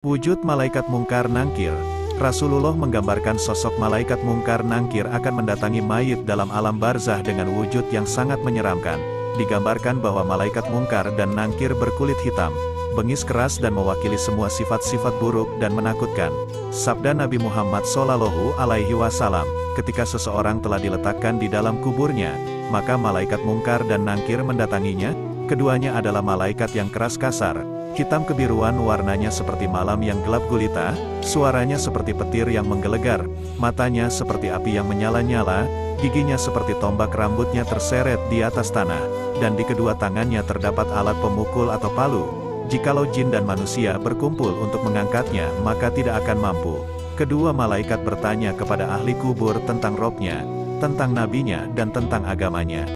Wujud malaikat mungkar nangkir. Rasulullah menggambarkan sosok malaikat mungkar nangkir akan mendatangi mayit dalam alam barzah dengan wujud yang sangat menyeramkan. Digambarkan bahwa malaikat mungkar dan nangkir berkulit hitam, bengis keras dan mewakili semua sifat-sifat buruk dan menakutkan. Sabda Nabi Muhammad Sallallahu Alaihi Wasallam, ketika seseorang telah diletakkan di dalam kuburnya, maka malaikat mungkar dan nangkir mendatanginya, keduanya adalah malaikat yang keras kasar, Hitam kebiruan warnanya seperti malam yang gelap gulita, suaranya seperti petir yang menggelegar, matanya seperti api yang menyala-nyala, giginya seperti tombak rambutnya terseret di atas tanah, dan di kedua tangannya terdapat alat pemukul atau palu. Jikalau jin dan manusia berkumpul untuk mengangkatnya, maka tidak akan mampu. Kedua malaikat bertanya kepada ahli kubur tentang robnya, tentang nabinya dan tentang agamanya.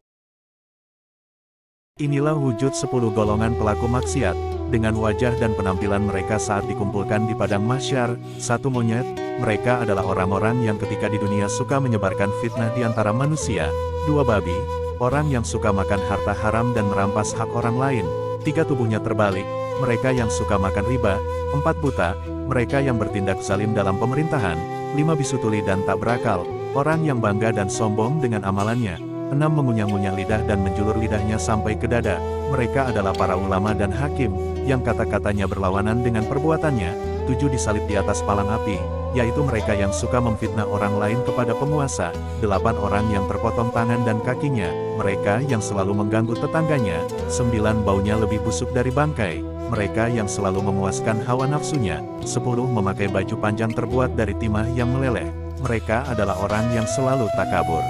Inilah wujud sepuluh golongan pelaku maksiat, dengan wajah dan penampilan mereka saat dikumpulkan di padang masyar, satu monyet, mereka adalah orang-orang yang ketika di dunia suka menyebarkan fitnah di antara manusia, dua babi, orang yang suka makan harta haram dan merampas hak orang lain, tiga tubuhnya terbalik, mereka yang suka makan riba, empat buta, mereka yang bertindak zalim dalam pemerintahan, lima bisu tuli dan tak berakal, orang yang bangga dan sombong dengan amalannya, Enam mengunyah-ngunyah lidah dan menjulur lidahnya sampai ke dada. Mereka adalah para ulama dan hakim, yang kata-katanya berlawanan dengan perbuatannya. Tujuh disalib di atas palang api, yaitu mereka yang suka memfitnah orang lain kepada penguasa. Delapan orang yang terpotong tangan dan kakinya, mereka yang selalu mengganggu tetangganya. Sembilan baunya lebih busuk dari bangkai, mereka yang selalu memuaskan hawa nafsunya. Sepuluh memakai baju panjang terbuat dari timah yang meleleh. Mereka adalah orang yang selalu takabur.